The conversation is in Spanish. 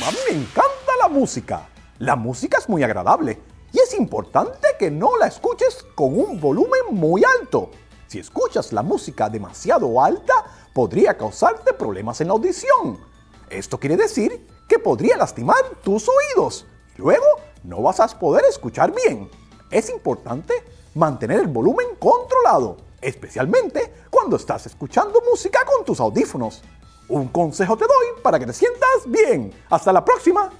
Me encanta la música. La música es muy agradable y es importante que no la escuches con un volumen muy alto. Si escuchas la música demasiado alta, podría causarte problemas en la audición. Esto quiere decir que podría lastimar tus oídos luego no vas a poder escuchar bien. Es importante mantener el volumen controlado, especialmente cuando estás escuchando música con tus audífonos. Un consejo te doy para que te sientas bien. Hasta la próxima.